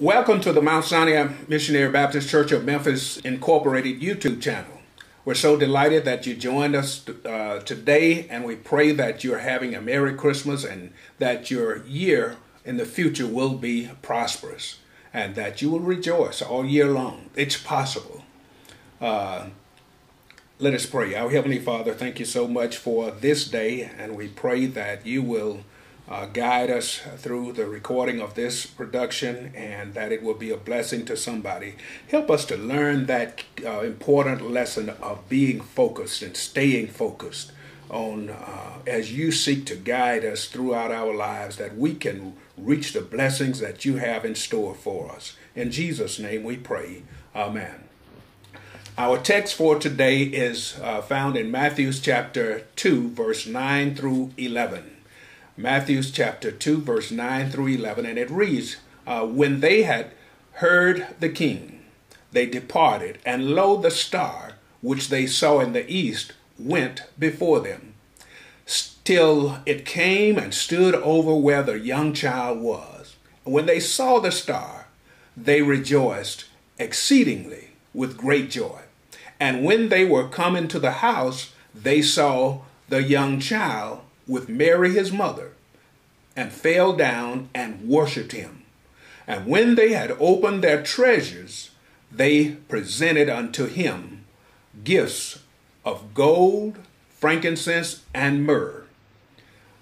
Welcome to the Mount Sinai Missionary Baptist Church of Memphis Incorporated YouTube channel. We're so delighted that you joined us uh, today, and we pray that you're having a Merry Christmas and that your year in the future will be prosperous and that you will rejoice all year long. It's possible. Uh, let us pray. Our Heavenly Father, thank you so much for this day, and we pray that you will uh, guide us through the recording of this production and that it will be a blessing to somebody. Help us to learn that uh, important lesson of being focused and staying focused on uh, as you seek to guide us throughout our lives that we can reach the blessings that you have in store for us. In Jesus' name we pray. Amen. Our text for today is uh, found in Matthew's chapter 2, verse 9 through 11. Matthew's chapter 2, verse 9 through 11, and it reads uh, When they had heard the king, they departed, and lo, the star which they saw in the east went before them, till it came and stood over where the young child was. When they saw the star, they rejoiced exceedingly with great joy. And when they were come into the house, they saw the young child with Mary his mother, and fell down and worshipped him. And when they had opened their treasures, they presented unto him gifts of gold, frankincense, and myrrh.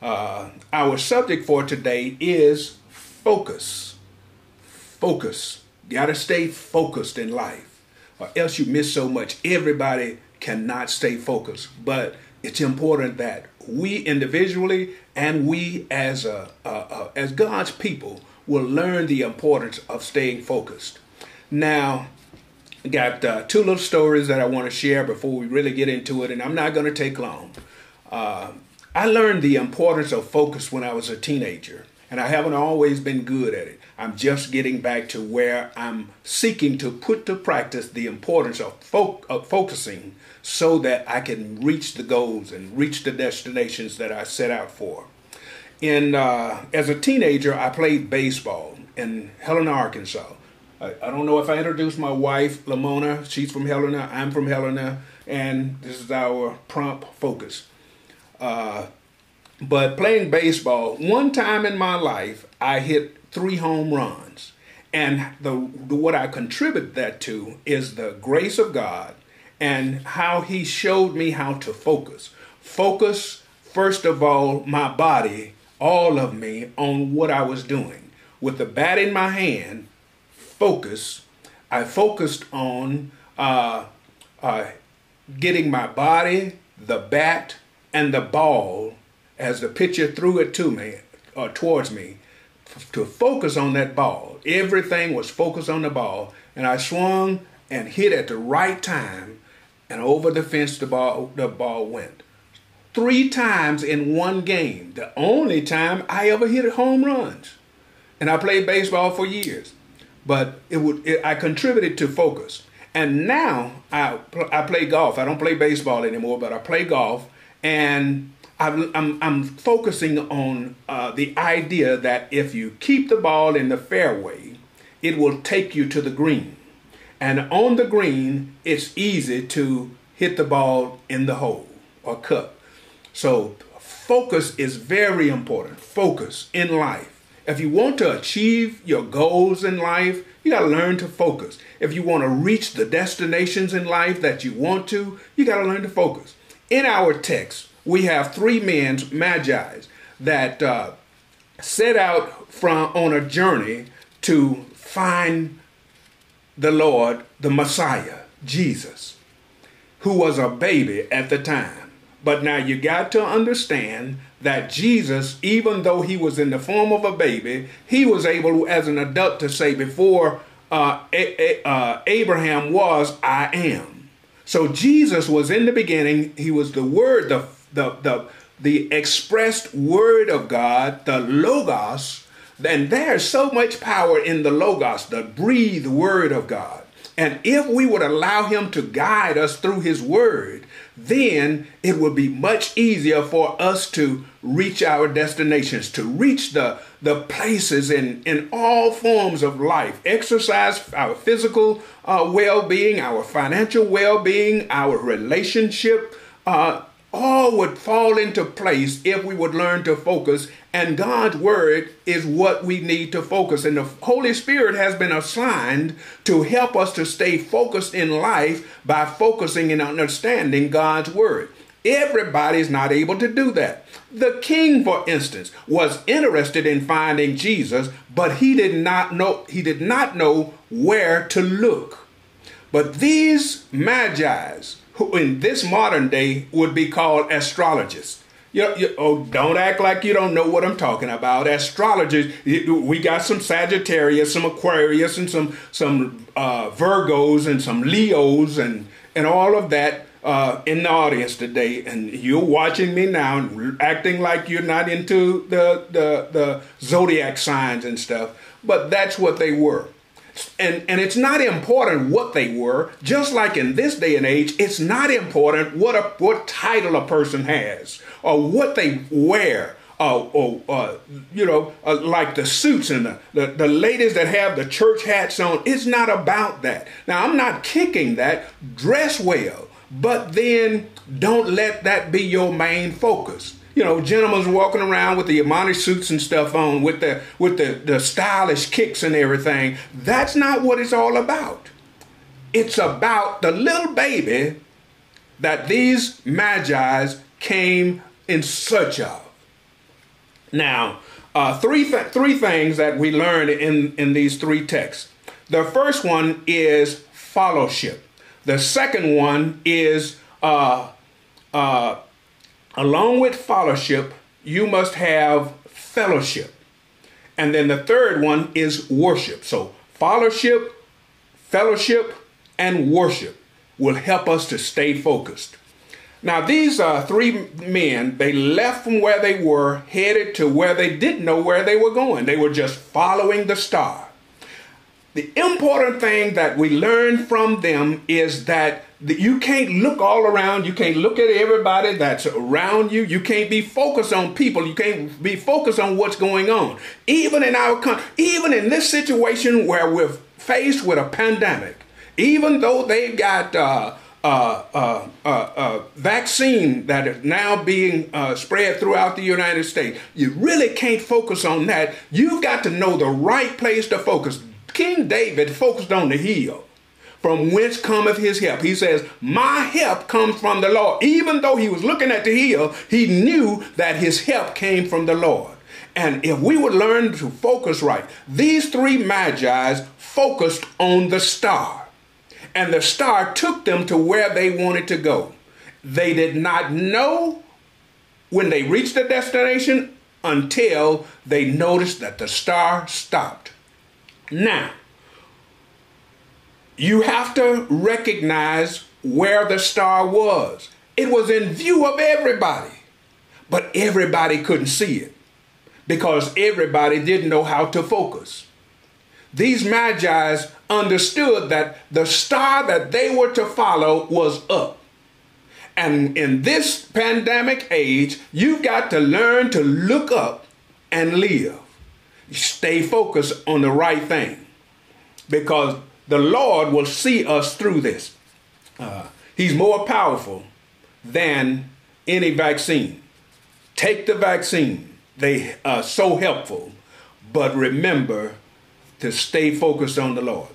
Uh, our subject for today is focus. Focus. You Got to stay focused in life, or else you miss so much. Everybody cannot stay focused, but it's important that we individually and we as a, a, a, as God's people will learn the importance of staying focused. Now, I got uh, two little stories that I want to share before we really get into it, and I'm not going to take long. Uh, I learned the importance of focus when I was a teenager, and I haven't always been good at it. I'm just getting back to where I'm seeking to put to practice the importance of, fo- of focusing so that I can reach the goals and reach the destinations that I set out for. In uh, as a teenager, I played baseball in Helena, Arkansas. I, I, don't know if I introduced my wife, Lamona. She's from Helena. I'm from Helena, and this is our prompt focus. Uh, but playing baseball, one time in my life, I hit three home runs, and the, the what I contribute that to is the grace of God and how he showed me how to focus. Focus, first of all, my body, all of me, on what I was doing. With the bat in my hand, focus, I focused on uh, uh, getting my body, the bat, and the ball as the pitcher threw it to me or towards me to focus on that ball. Everything was focused on the ball, and I swung and hit at the right time and over the fence the ball the ball went. Three times in one game, the only time I ever hit home runs. And I played baseball for years, but it would it, I contributed to focus. And now I I play golf. I don't play baseball anymore, but I play golf, and I'm I'm, I'm focusing on uh, the idea that if you keep the ball in the fairway, it will take you to the green. And on the green, it's easy to hit the ball in the hole or cup. So focus is very important. Focus in life. If you want to achieve your goals in life, you got to learn to focus. If you want to reach the destinations in life that you want to, you got to learn to focus. In our text, we have three men, magi, that uh, set out from on a journey to find the Lord, the Messiah, Jesus, who was a baby at the time. But now you got to understand that Jesus, even though he was in the form of a baby, he was able as an adult to say, Before uh, a- a- uh, Abraham was, I am. So Jesus was in the beginning, he was the Word, the, the, the, the expressed Word of God, the Logos and there's so much power in the Logos, the breathed word of God. And if we would allow him to guide us through his word, then it would be much easier for us to reach our destinations, to reach the, the places in, in all forms of life exercise, our physical uh, well being, our financial well being, our relationship. Uh, all would fall into place if we would learn to focus. And God's word is what we need to focus. And the Holy Spirit has been assigned to help us to stay focused in life by focusing and understanding God's word. Everybody's not able to do that. The king, for instance, was interested in finding Jesus, but he did not know he did not know where to look. But these magi's who in this modern day would be called astrologists. You, you, oh, don't act like you don't know what I'm talking about. Astrologers, we got some Sagittarius, some Aquarius, and some some uh, Virgos and some Leos and and all of that uh, in the audience today. And you're watching me now, acting like you're not into the the the zodiac signs and stuff. But that's what they were and and it's not important what they were. Just like in this day and age it's not important what a what title a person has or what they wear uh, or uh, you know uh, like the suits and the, the, the ladies that have the church hats on. It's not about that. Now i'm not kicking that. Dress well but then don't let that be your main focus you know, gentlemen walking around with the Armani suits and stuff on, with the with the, the stylish kicks and everything. That's not what it's all about. It's about the little baby that these magi's came in search of. Now, uh, three th- three things that we learned in in these three texts. The first one is followship. The second one is uh, uh, along with followship, you must have fellowship. And then the third one is worship. So, followship, fellowship, and worship will help us to stay focused. Now, these uh, three men, they left from where they were, headed to where they didn't know where they were going. They were just following the star. The important thing that we learn from them is that you can't look all around. You can't look at everybody that's around you. You can't be focused on people. You can't be focused on what's going on. Even in our country, even in this situation where we're faced with a pandemic, even though they've got uh, uh, uh, uh, uh vaccine that is now being uh, spread throughout the United States. You really can't focus on that. You've got to know the right place to focus. King David focused on the hill from whence cometh his help. He says, My help comes from the Lord. Even though he was looking at the hill, he knew that his help came from the Lord. And if we would learn to focus right, these three magi's focused on the star. And the star took them to where they wanted to go. They did not know when they reached the destination until they noticed that the star stopped. Now, you have to recognize where the star was. It was in view of everybody, but everybody couldn't see it because everybody didn't know how to focus. These magi's understood that the star that they were to follow was up. And in this pandemic age, you've got to learn to look up and live stay focused on the right thing because the Lord will see us through this. Uh, he's more powerful than any vaccine. Take the vaccine, they are so helpful, but remember to stay focused on the Lord.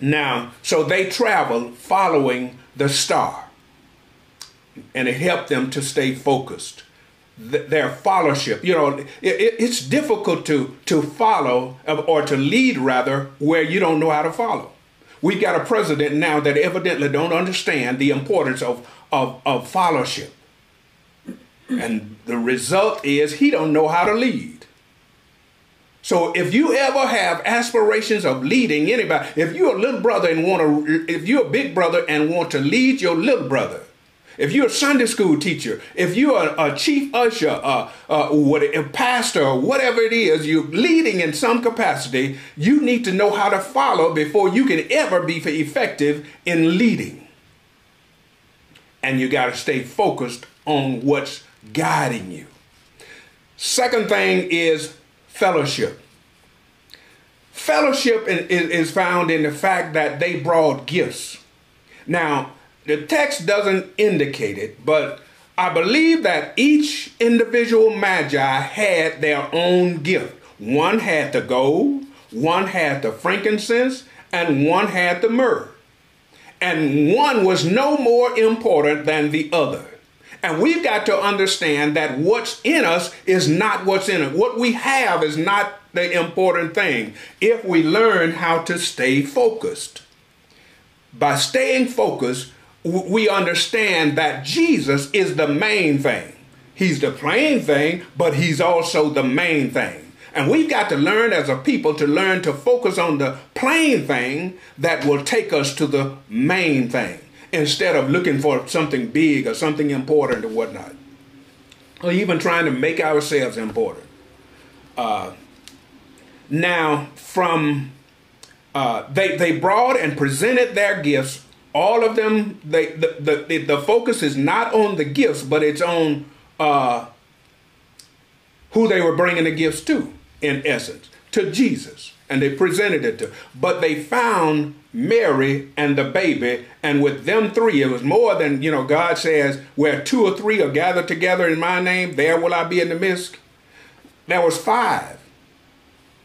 Now, so they traveled following the star, and it helped them to stay focused their followship. You know, it, it's difficult to to follow um, or to lead rather where you don't know how to follow. We've got a president now that evidently don't understand the importance of of, of followship, and the result is he don't know how to lead. So if you ever have aspirations of leading anybody, if you're a little brother and want to, if you're a big brother and want to lead your little brother, if you're a Sunday school teacher, if you're a, a chief usher, uh, uh, what, a pastor, or whatever it is, you're leading in some capacity, you need to know how to follow before you can ever be effective in leading. And you got to stay focused on what's guiding you. Second thing is fellowship. Fellowship is found in the fact that they brought gifts. Now, the text doesn't indicate it, but I believe that each individual magi had their own gift. One had the gold, one had the frankincense, and one had the myrrh. And one was no more important than the other. And we've got to understand that what's in us is not what's in it. What we have is not the important thing if we learn how to stay focused. By staying focused, we understand that Jesus is the main thing. He's the plain thing, but he's also the main thing. And we've got to learn as a people to learn to focus on the plain thing that will take us to the main thing instead of looking for something big or something important or whatnot. Or even trying to make ourselves important. Uh, now, from uh, they they brought and presented their gifts. All of them. They the the, the focus is not on the gifts, but it's on uh, who they were bringing the gifts to. In essence, to Jesus, and they presented it to. But they found Mary and the baby, and with them three, it was more than you know. God says, "Where two or three are gathered together in My name, there will I be in the midst." There was five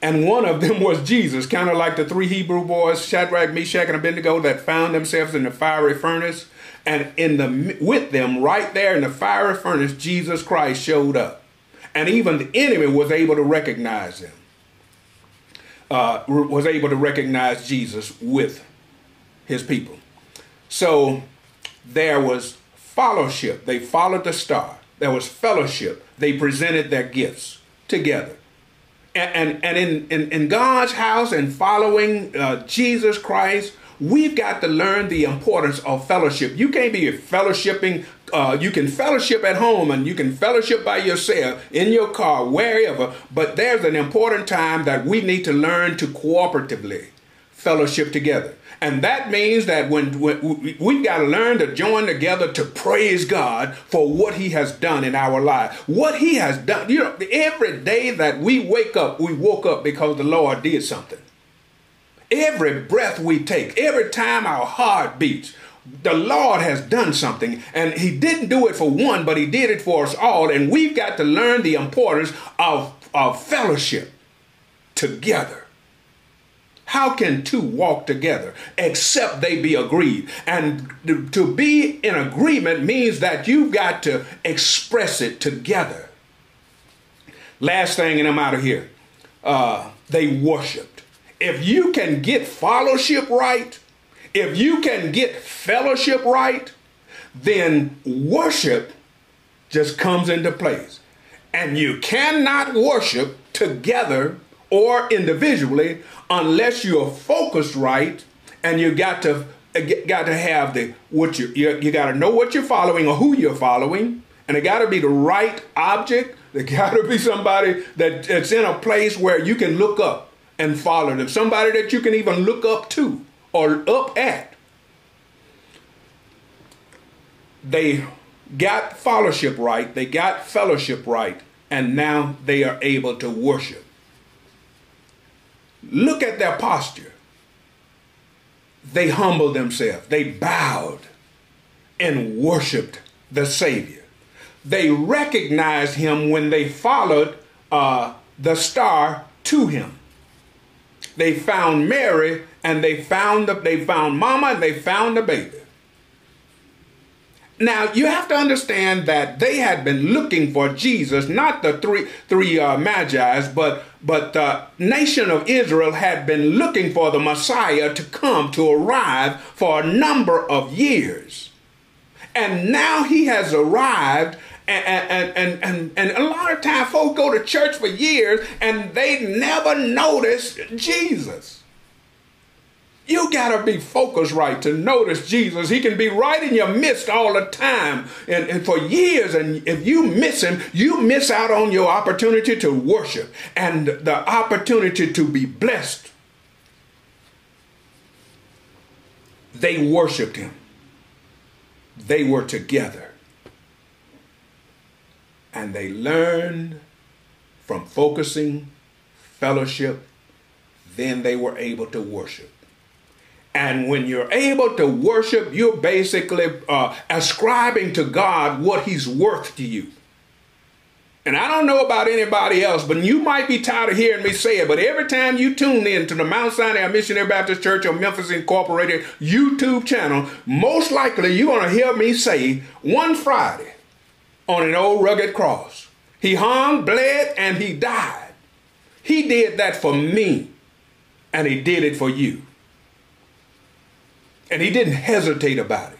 and one of them was Jesus, kind of like the three Hebrew boys, Shadrach, Meshach, and Abednego, that found themselves in the fiery furnace. And in the with them, right there in the fiery furnace, Jesus Christ showed up, and even the enemy was able to recognize him. Uh, was able to recognize Jesus with his people. So there was followship. They followed the star. There was fellowship. They presented their gifts together and, and in, in, in God's house and following uh, Jesus Christ, we've got to learn the importance of fellowship. You can't be fellowshipping. Uh, you can fellowship at home and you can fellowship by yourself in your car, wherever. But there's an important time that we need to learn to cooperatively fellowship together. And that means that when, when we've got to learn to join together to praise God for what He has done in our life. What He has done. You know, every day that we wake up, we woke up because the Lord did something. Every breath we take, every time our heart beats, the Lord has done something, and He didn't do it for one, but He did it for us all. And we've got to learn the importance of, of fellowship together. How can two walk together except they be agreed? And to be in agreement means that you've got to express it together. Last thing, and I'm out of here. Uh, they worshiped. If you can get followship right, if you can get fellowship right, then worship just comes into place. And you cannot worship together or individually unless you're focused right and you got to uh, got to have the what you you, you got to know what you're following or who you're following. And it got to be the right object. There got to be somebody that, that's in a place where you can look up and follow them. Somebody that you can even look up to or up at. They got followship right. They got fellowship right. And now they are able to worship Look at their posture. They humbled themselves, they bowed and worshiped the Savior. They recognized him when they followed uh, the star to him. They found Mary and they found the, they found Mama and they found the baby. Now you have to understand that they had been looking for Jesus, not the three three uh, magi's, but but the nation of Israel had been looking for the Messiah to come to arrive for a number of years, and now he has arrived. And, and, and, and, and a lot of times folks go to church for years and they never notice Jesus. You got to be focused right to notice Jesus. He can be right in your midst all the time and, and, for years. And if you miss him, you miss out on your opportunity to worship and the opportunity to be blessed. They worshiped him, they were together. And they learned from focusing fellowship, then they were able to worship. And when you're able to worship, you're basically uh, ascribing to God what He's worth to you. And I don't know about anybody else, but you might be tired of hearing me say it. But every time you tune in to the Mount Sinai Missionary Baptist Church of Memphis Incorporated YouTube channel, most likely you're going to hear me say one Friday on an old rugged cross. He hung, bled, and he died. He did that for me, and he did it for you. And he didn't hesitate about it.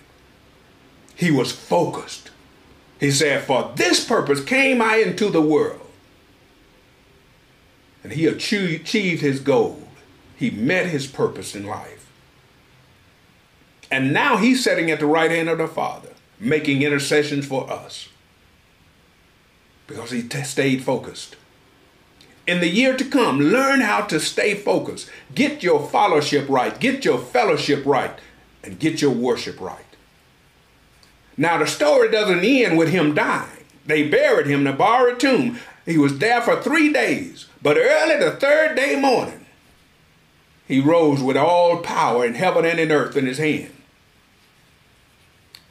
He was focused. He said, For this purpose came I into the world. And he achieved his goal. He met his purpose in life. And now he's sitting at the right hand of the Father, making intercessions for us. Because he t- stayed focused. In the year to come, learn how to stay focused. Get your followship right. Get your fellowship right. And get your worship right. Now, the story doesn't end with him dying. They buried him in a borrowed tomb. He was there for three days, but early the third day morning, he rose with all power in heaven and in earth in his hand.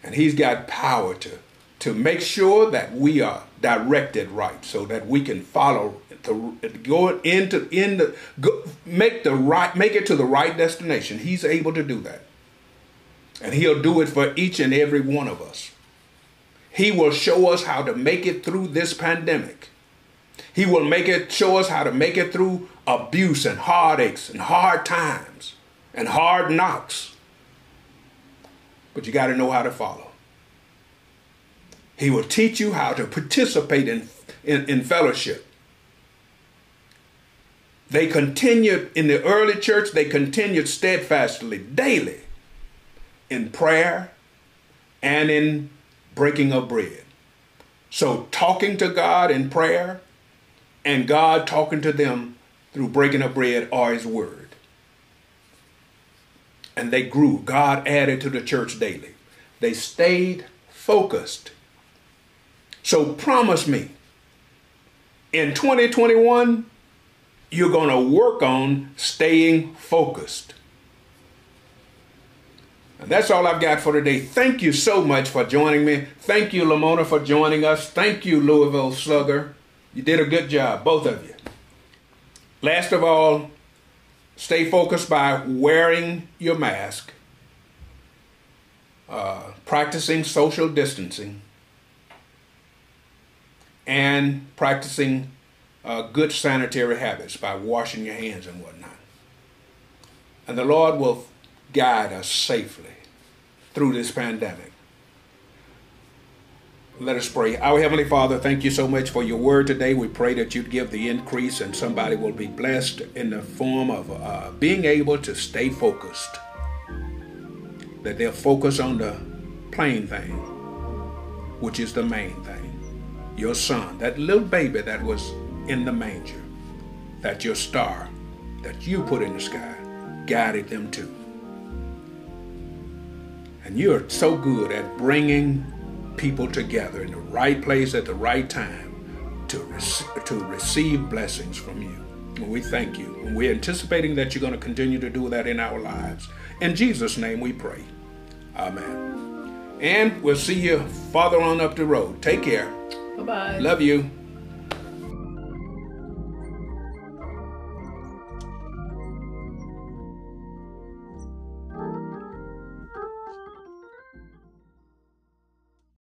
And he's got power to, to make sure that we are directed right so that we can follow the go into in the go, make the right make it to the right destination. He's able to do that. And He'll do it for each and every one of us. He will show us how to make it through this pandemic. He will make it show us how to make it through abuse and heartaches and hard times and hard knocks. But you got to know how to follow. He will teach you how to participate in, in, in fellowship. They continued in the early church, they continued steadfastly, daily in prayer and in breaking of bread. So, talking to God in prayer and God talking to them through breaking of bread are His Word. And they grew. God added to the church daily. They stayed focused. So, promise me in 2021, you're going to work on staying focused. And that's all I've got for today. Thank you so much for joining me. Thank you, Lamona, for joining us. Thank you, Louisville Slugger. You did a good job, both of you. Last of all, stay focused by wearing your mask, uh, practicing social distancing, and practicing uh, good sanitary habits by washing your hands and whatnot. And the Lord will guide us safely through this pandemic. Let us pray. Our Heavenly Father, thank you so much for your word today. We pray that you'd give the increase and somebody will be blessed in the form of uh, being able to stay focused. That they'll focus on the plain thing, which is the main thing. Your son, that little baby that was in the manger, that your star that you put in the sky guided them to. And you're so good at bringing people together in the right place at the right time to, rec- to receive blessings from you. And we thank you. And we're anticipating that you're going to continue to do that in our lives. In Jesus' name we pray. Amen. And we'll see you farther on up the road. Take care. Bye bye. Love you.